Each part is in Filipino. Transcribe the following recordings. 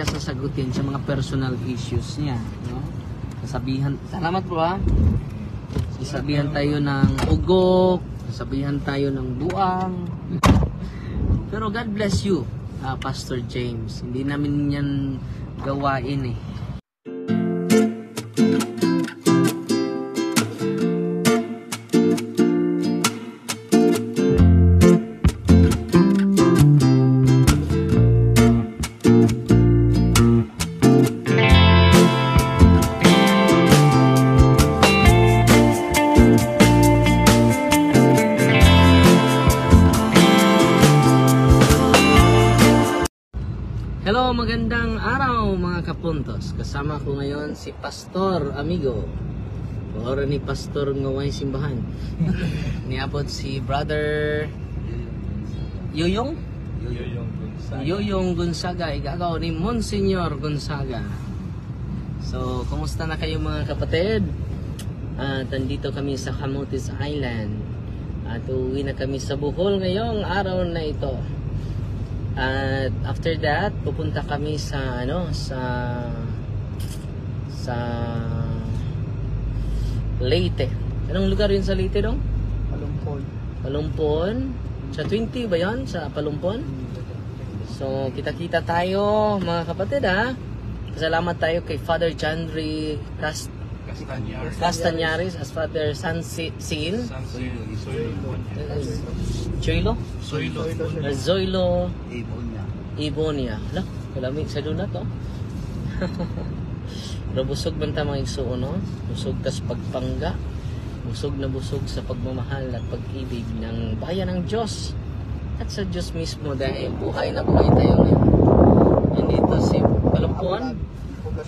siya sasagutin sa mga personal issues niya. No? Sasabihan, salamat bro ha. Sasabihan tayo ng ugok, sasabihan tayo ng buang. Pero God bless you, ah, Pastor James. Hindi namin yan gawain eh. Mga kapuntos. Kasama ko ngayon si Pastor Amigo. Ora ni Pastor ngaway simbahan. Niabot si Brother Yuyong? Yuyong Gonzaga. Igagaw ni Monsignor Gonzaga. So, kumusta na kayo mga kapatid? At nandito kami sa Camotes Island. At uuwi na kami sa Bohol ngayong araw na ito. At after that, pupunta kami sa ano, sa sa Leyte. Anong lugar yun sa Leyte dong? Palumpol. Palumpon. Sa 20 ba yun? Sa Palumpon? So, kita-kita tayo mga kapatid ha. Salamat tayo kay Father John Ray Cast Castañar. Castañares as Father San Si- Sil. Choilo? Soylo. Zoilo Ibon niya. Ibonia. Hala, kalamig sa duna to. Pero busog man ta mga no? Busog tas pagpangga. Busog na busog sa pagmamahal at pag-ibig ng bayan ng Diyos. At sa Diyos mismo dahil buhay na buhay tayo ngayon. Yan dito si Palumpuan,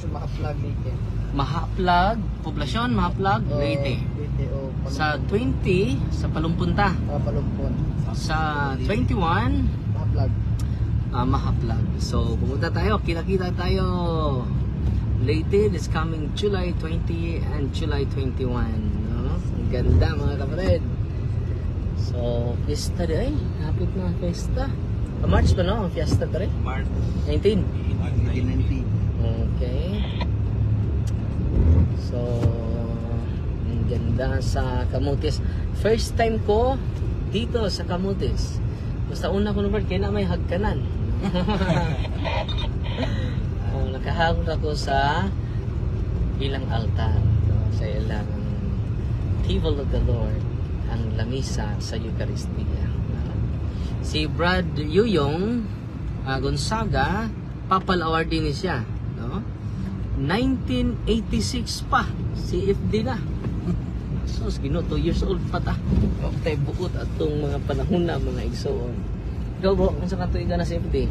Poblasyon Mahaplag Leyte. Mahaplag, Poblasyon, Mahaplag, Leyte. Leyte o Sa 20, sa Palumpunta. Sa Palumpon. Sa 21, Mahaplag. uh, Mahaplag. So, pumunta tayo, kita-kita tayo. Leyte this coming July 20 and July 21. No? Ang ganda mga kapatid. So, fiesta din. Hapit na ang fiesta. Ah, March ba no? Ang fiesta pa rin? Mart. 19. 1990. Okay. So, ang ganda sa Camotes. First time ko dito sa Camotes. Basta una ko naman, kaya na may hagkanan. oh, nakahawak ako sa ilang altar. No? Sa ilang table of the Lord. Ang lamisa sa Eucharistia. Si Brad Yuyong ah, Gonzaga, papal awardee ni siya. No? 1986 pa, si FD na. Sos, gino, 2 years old pa ta. Huwag tayo buot at itong mga panahon na mga igsoon. Ikaw bro, kung sa katuig ka na si FD?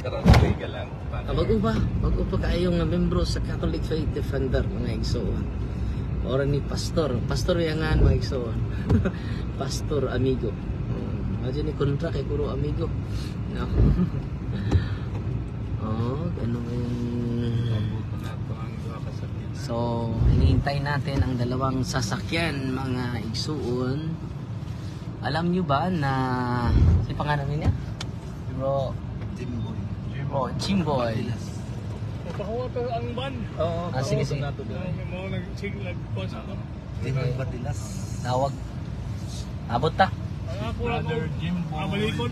Karatoy ka lang. Ah, bago ba? Bago pa kayong nga membro sa Catholic Faith Defender mga igsoon. Ora ni Pastor. Pastor yan nga mga igsoon. Pastor Amigo. Um, Imagine ni kontra kay Puro Amigo. No? oh, ganun yung... So, hinihintay natin ang dalawang sasakyan mga igsuon. Alam nyo ba na... Si pangalan niya? Bro, Jimboy. oh, Chimboy. Pakuha to ang ban. Oo. Ah, sige, sige. Mga nag-sing nag-pause ako. Jimboy Batilas. Tawag. Abot ta. Lang ko. Ah, balikon.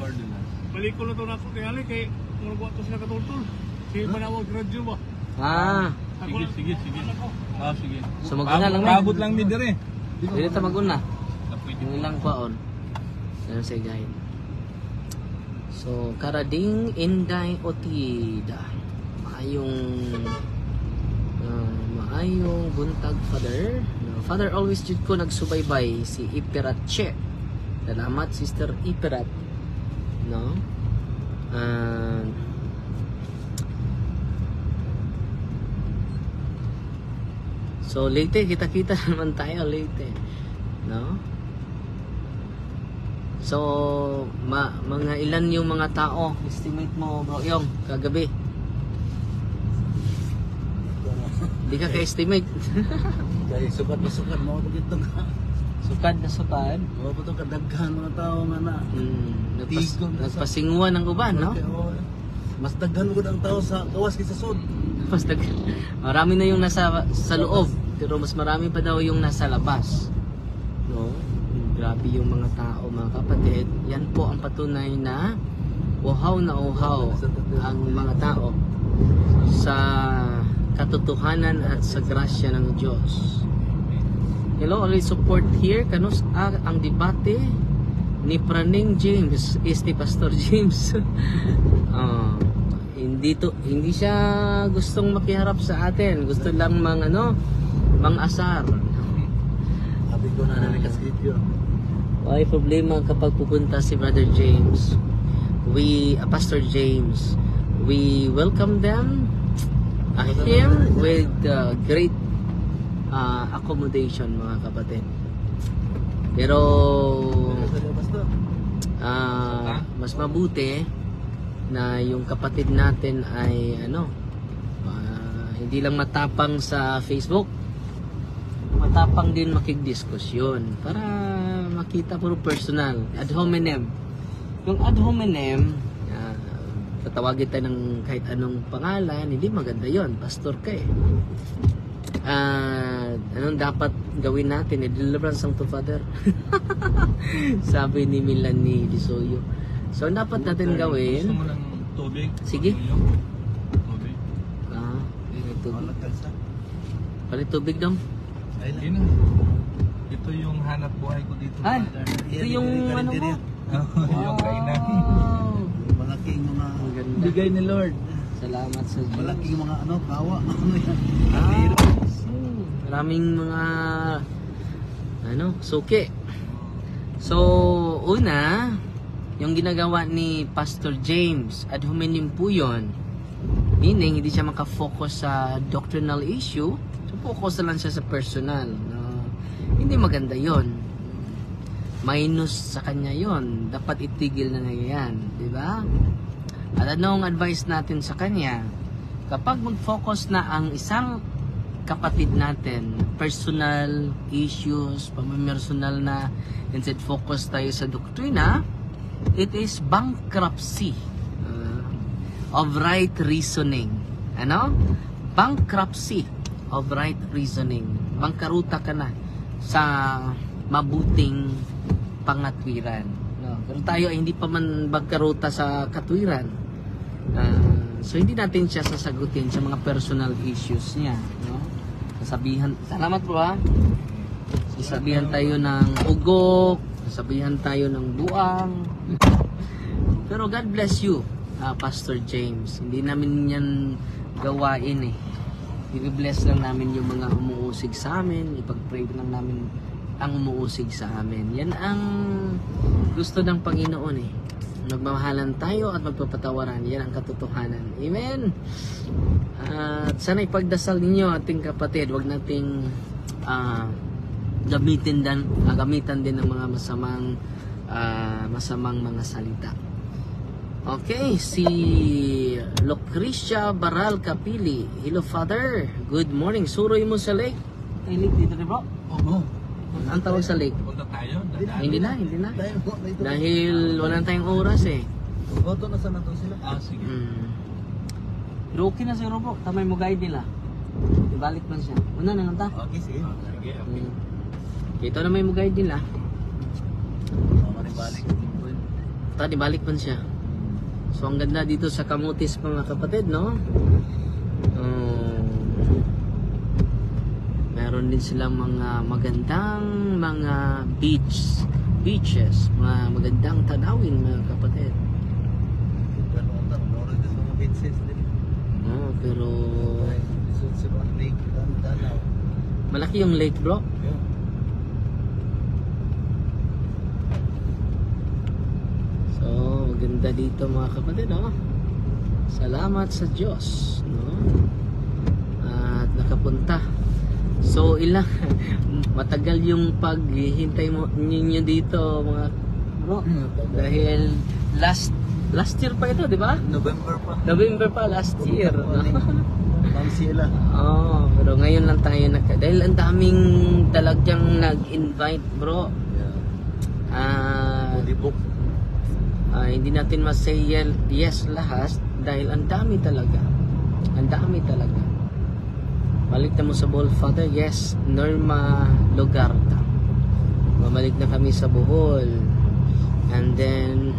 Balikon na to na ako tingali kay buwan to sila katultul. Si Manawag Radyo ba? Ah, Sige, sige, sige. Ah, sige. so maguna lang may. Paabot lang ni dire. Dili ta maguna. Yung ilang kwaon. Yan sa guide. So, Karading Inday Otida. Maayong uh, maayong buntag father. No, father always jud ko nagsubaybay si Iperat Che. Salamat Sister Iperat. No? Uh, So, Leyte, kita-kita naman tayo, Leyte. No? So, ma mga ilan yung mga tao? Estimate mo, bro, yung kagabi. Di ka ka-estimate. Dahil sukat na sukat mo ito dito ka. sukad na sukad. Oo po ito kadaghan mga tao nga na. Hmm, nagpas, nagpasinguan ng uban, no? Mas daghan ko ang tao sa gawas kaysa sud. Mas nag... Marami na yung nasa sa loob, pero mas marami pa daw yung nasa labas. No? Grabe yung mga tao, mga kapatid. Yan po ang patunay na uhaw na uhaw ang mga tao sa katotohanan at sa grasya ng Diyos. Hello, all support here. Kanus ah, ang debate ni Praning James is ni Pastor James. Ah, hindi to hindi siya gustong makiharap sa atin. Gusto lang mang ano, mang asar. Sabi ko na namin kasi yun. May problema kapag pupunta si Brother James. We, uh, Pastor James, we welcome them, uh, him with uh, great uh, accommodation mga kapatid. Pero ah, mas mabuti na yung kapatid natin ay ano ah, hindi lang matapang sa Facebook matapang din makigdiskusyon para makita puro personal ad hominem yung ad hominem ah, tatawagin tayo ng kahit anong pangalan hindi maganda yon pastor ka eh Ah, anong dapat gawin natin? Eh, deliverance ang to Father. Sabi ni Milan ni Disoyo. So, ang dapat natin Gusto gawin, mo ng tubig? Sige. Tubig. ah, may tubig. Palit tubig dong. Ay Yun lang. na. Ito yung hanap buhay ko dito. Ay, Father. ito yung ano mo. yung kainan. Malaking mga. Bigay ni Lord. Salamat sa Diyos. malaking mga ano kawa. Ano yan? Ah, maraming mga ano, suki. So, una, yung ginagawa ni Pastor James, ad hominem po yun. Meaning, hindi siya makafocus sa doctrinal issue. So, focus na lang siya sa personal. No? Hindi maganda yon Minus sa kanya yon Dapat itigil na niya yan. Di ba? At anong advice natin sa kanya? Kapag mag-focus na ang isang kapatid natin, personal issues, pamimersonal na, instead focus tayo sa doktrina, it is bankruptcy uh, of right reasoning. Ano? Bankruptcy of right reasoning. Bangkaruta ka na sa mabuting pangatwiran. No? Pero tayo ay hindi pa man bangkaruta sa katwiran. Ah, so hindi natin siya sasagutin sa mga personal issues niya, no? Sasabihan, salamat po ha. Sasabihan tayo ng ugok, sasabihan tayo ng buang. Pero God bless you, ah, Pastor James. Hindi namin yan gawain eh. I-bless lang namin yung mga umuusig sa amin, ipag-pray lang namin ang umuusig sa amin. Yan ang gusto ng Panginoon eh. Magmamahalan tayo at magpapatawaran. Yan ang katotohanan. Amen. At sana ipagdasal ninyo ating kapatid. Huwag nating ah, gamitin din, ah, gamitan din ng mga masamang ah, masamang mga salita. Okay, si Lucrecia Baral Kapili. Hello, Father. Good morning. Suroy mo sa lake. Ay, lake dito, di ba? Oo. Ang tawag sa lake. Punta tayo. dadaan. Hindi na, hindi na. Tayo po dito. Dahil wala na tayong oras eh. Boto na sa nato sila. Ah, sige. Mm. Pero okay na siguro po. Tamay mo guide nila. Ibalik man siya. Una na lang ta. Okay, sige. Sige. okay. Mm. Ito na may mo guide nila. Maribalik. Ta, ibalik man siya. So ang ganda dito sa Kamutis mga kapatid, no? Um, meron din silang mga magandang mga beach beaches, mga magandang tanawin mga kapatid. No, pero malaki yung lake, bro. Yeah. So, maganda dito mga kapatid, no? Salamat sa Diyos, no? At nakapunta. So, ilang matagal yung paghihintay mo ninyo dito, mga bro. Dahil last last year pa ito, di ba? November pa. November pa last year, no? Ma'am Sheila. Oh, pero ngayon lang tayo nagka dahil ang daming talagang nag-invite, bro. Yeah. Ah, Fully Ah, hindi natin masay yes lahat dahil ang dami talaga. Ang dami talaga. Balik na mo sa Bohol, Father? Yes, Norma Logarta. Mamalik na kami sa Bohol. And then,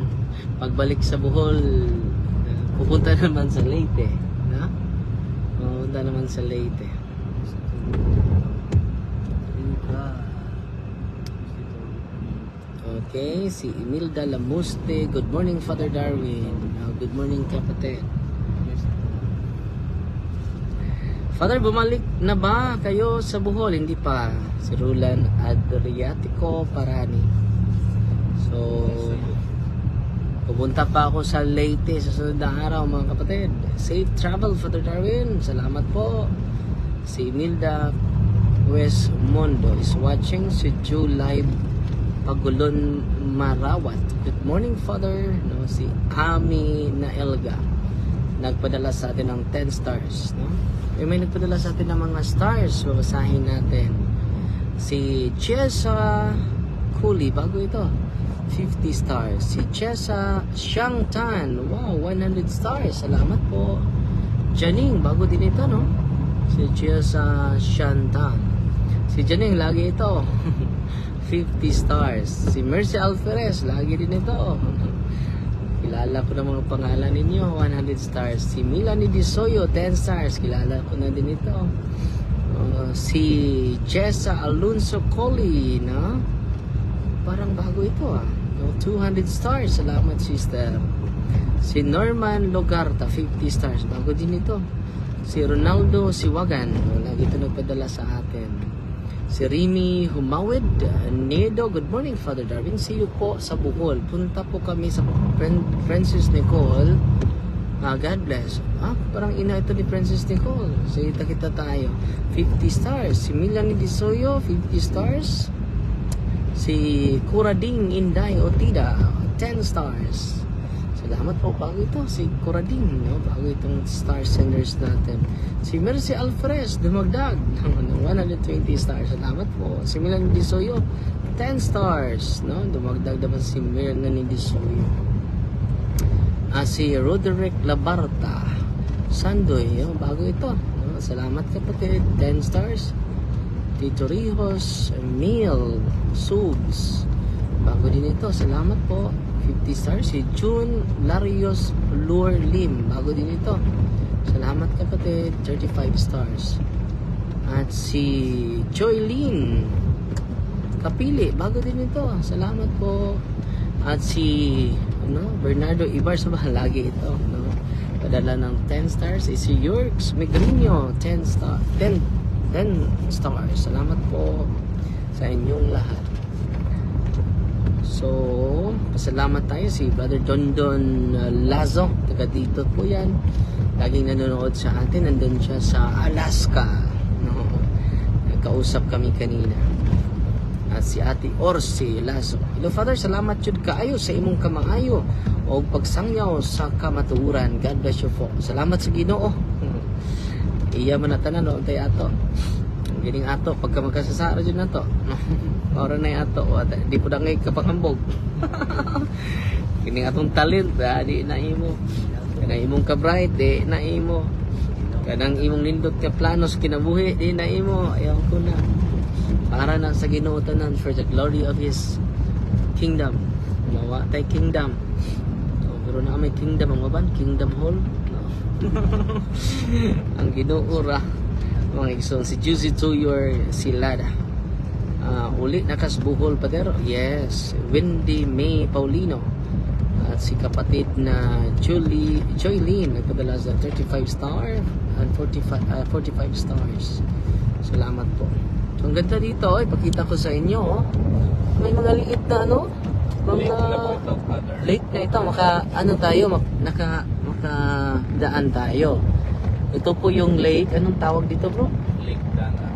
pagbalik sa Bohol, pupunta naman sa Leyte. Na? Pupunta naman sa Leyte. Okay, si Imelda Lamuste. Good morning, Father Darwin. Uh, good morning, kapatid. Father, bumalik na ba kayo sa Bohol? Hindi pa. Si Rulan Adriatico Parani. So, pupunta pa ako sa Leyte sa sunod na araw, mga kapatid. Safe travel, Father Darwin. Salamat po. Si Imelda West Mondo is watching si Jew Live Pagulon Marawat. Good morning, Father. No, si Ami na Elga nagpadala sa atin ng 10 stars. No? Eh, may nagpadala sa atin ng mga stars. Babasahin natin. Si Chesa Kuli, bago ito. 50 stars. Si Chesa Shangtan. Wow, 100 stars. Salamat po. Janing, bago din ito, no? Si Chesa Shantan. Si Janing, lagi ito. 50 stars. Si Mercy Alferez, lagi din ito. Kilala ko na mga pangalan ninyo, 100 stars. Si Milani Disoyo, 10 stars. Kilala ko na din ito. Uh, si Jessa Alonso Colli, no? Parang bago ito ah. No, 200 stars. Salamat sister. Si Norman Logarta, 50 stars. Bago din ito. Si Ronaldo Siwagan, lagi ito nagpadala sa atin. Si Remy Humawid, Nedo, good morning Father Darwin. See you po sa Bohol. Punta po kami sa Fran- Francis Nicole. Ah, God bless. Ah, parang ina ito ni Francis Nicole. So, kita-kita tayo. 50 stars. Si Milani Disoyo, 50 stars. Si Kurading Inday Otida, 10 stars. Salamat po. Bago ito, si Kurading. No? Bago itong star senders natin. Si Mercy Alfres, dumagdag ng 120 stars. Salamat po. Si Milan Disoyo, 10 stars. No? Dumagdag naman si Milan Disoyo. Ah, si Roderick Labarta, Sandoy. Yung bago ito. No? Salamat kapatid. 10 stars. Tito Rijos, Emil, Subs. Bago din ito. Salamat po. 50 stars. Si June Larios Lure Lim. Bago din ito. Salamat kapatid. 35 stars. At si Joylene Kapili. Bago din ito. Salamat po. At si ano, Bernardo Ibar sa lagi ito. No? Padala ng 10 stars. Eh, si Yorks Megrino. 10 star. 10, 10 stars. Salamat po sa inyong lahat. So, pasalamat tayo si Brother Don Don uh, Lazo. Taga dito po yan. Laging nanonood sa atin. Nandun siya sa Alaska. No? Kausap kami kanina. At si Ate Orsi Lazo. Hello Father, salamat jud kaayo sa imong kamaayo o pagsangyaw sa kamatuuran. God bless you po. Salamat sa Ginoo. Iya man na tanan no tay ato. Gining ato pagka magkasasara jud nato. Ora na ato, Wa- di po na ngay kapangambog. Kining atong talent, ah, di na imo. Kanang imong ka-bright, di na imo. Kanang imong nindot ka planos kinabuhi, di na imo. Ayaw ko na. Para na sa Ginoo tanan for the glory of His kingdom. Mawa tay kingdom. So, pero na may kingdom ang maban, kingdom hall. Ang Ginoo ra mga igsoon si Juicy to your silada. Ah, uli nakas Bohol Padero. Yes, Wendy May Paulino. At si kapatid na Julie Joylene nagpadala sa 35 star and 45 ah, 45 stars. Salamat po. So, ang ganda dito, oh, ipakita ko sa inyo. Oh. May mga liit na ano, mga Late na ito, maka ano tayo naka makadaan tayo ito po yung lake anong tawag dito bro Lake Dana.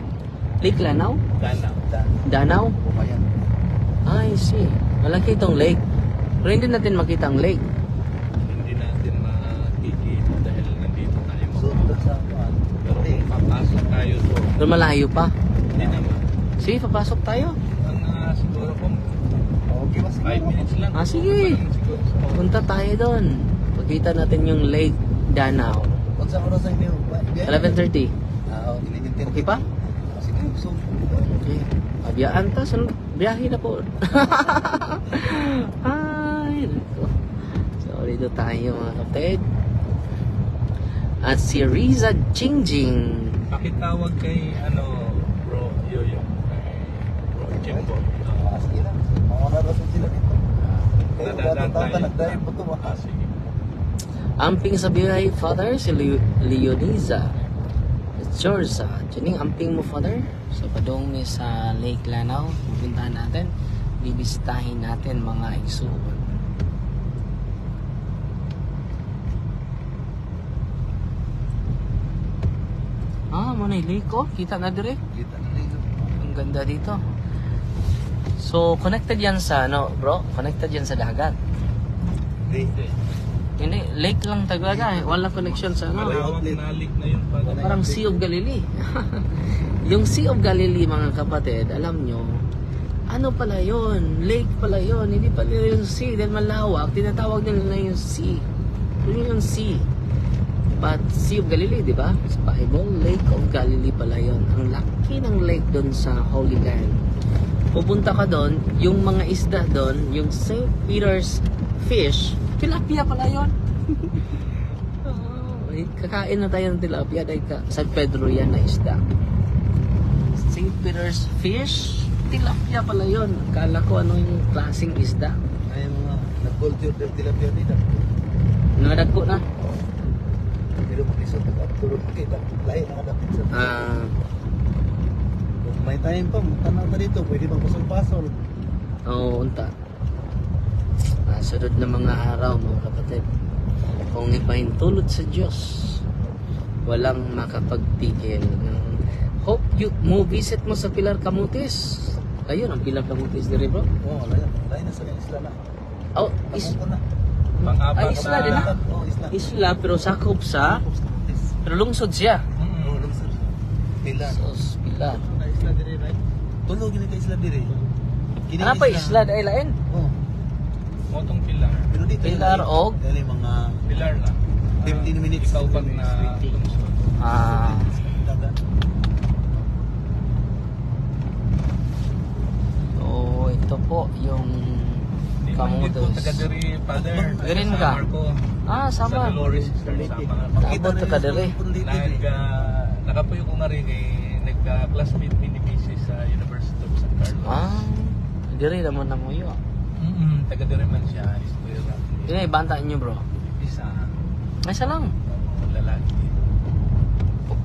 Lake Lanao Dana. Dana. Danau Bumayan. I see malaki itong lake pero hindi natin makita ang lake Hindi natin makikita dahil nandito tayo. Kuwan. Pero kung papasok tayo doon, pero malayo pa hindi naman. sige papasok tayo Ang ah, siguro kung Okay ba 5 minutes lang. Ah, sige. Siguro punta tayo doon pakita natin yung lake Danao. Kung sa oras ay niyo, 11.30. Ah. Okay pa? So, Okay. Abiyaan ta, sunod. Biyahe na po. Ay, nako. So, dito tayo mga kapatid. At si Riza Jingjing. Pakitawag kay, ano, bro, Yoyo. Kay bro Jimbo. ito. Ah. Amping sa biyahe, Father, si Leo- Leoniza. Jorza. Diyaning amping mo, Father. So, padong mi sa Lake Lanao. Pupuntahan natin. Bibisitahin natin mga igsuon. Ah, mo na lake oh. Kita na dire. Kita na dito. Ang ganda dito. So, connected yan sa, ano, bro? Connected yan sa dagat. Hindi. Hindi, lake lang talaga. eh. Wala connection sa, ano. Malawak na yun Parang Sea of Galilee. yung Sea of Galilee, mga kapatid, alam nyo, ano pala yon Lake pala yon Hindi pala yung sea. Dahil malawak, tinatawag nila na yung sea. Yun yung sea. But Sea of Galilee, di ba? Sa Bible, Lake of Galilee pala yon Ang laki ng lake doon sa Holy Land. Pupunta ka doon, yung mga isda doon, yung St. Peter's fish, tilapia pala yon Oh, eh, kakain na tayo ng tilapia dahil ka, San Pedro yan na isda. St. Peter's fish, tilapia pala yon. Akala ko ano yung klaseng isda. Ay mga nag-culture del tilapia dito. Nadagpo na. Pero mag-isot nag-apturot kita. Lain ang adapit sa Ah, Kung may time pa, tanaw na dito, pwede magpasol-pasol. oo, unta. Ah, sunod na mga araw, mga kapatid. Kung ipahintulot sa Diyos, walang makapagpigil. Hope you mo visit mo sa Pilar Camutis. Ayun, ang Pilar Camutis dire bro. Oo, lain. Lain na sa isla na. Oh, is, na. Ay, isla din, ah. Oo, isla. isla pero sakop sa pero lungsod siya. Oo, lungsod. Pilar. Sos, Pilar. Na isla dire, right? Tulo gini ka isla dire. Kini Ano pa isla dahil lain? Oo. Motong pilar. Pero dito Pilar og? Dali mga Pilar lang. 15 minutes. Ikaw pag na 20 minutes. lungsod. Ah, so ito po yung Di man dito, Camutos. taga diri, father. Dirin Sa ka? Marco. Ah, Sa sama. Dolores, sister, sama. Abot ka dire. Nagka, nakapuyo ko nga rin eh, nagka-classmate ni Mrs. sa University of San Carlos. Ah, diri naman na mo yun. Mm-mm, taga diri man siya. Yun ay banta niyo bro. Isa, isa lang. lalaki.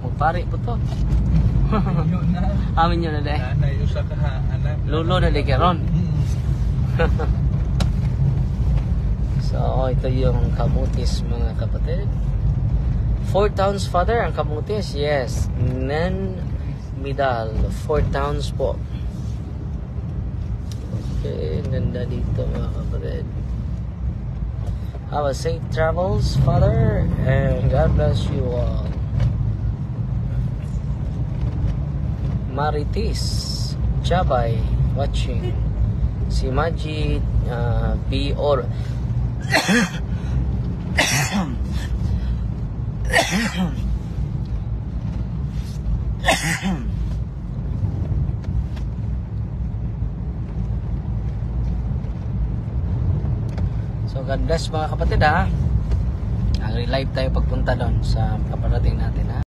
Magpari po to. Yun na. Amin yun na dahil. Nanay, usa ka ha, anak. Lulo na di karon. So, ito yung kamutis mga kapatid. Four towns father ang kamutis. Yes. Nen Midal. Four towns po. Okay, ganda dito mga kapatid. Have a safe travels, Father, and God bless you all. Maritis, Jabay, watching. Si Majid uh, B. Or So God bless mga kapatid ha. Nag-live tayo pagpunta doon sa paparating natin ha.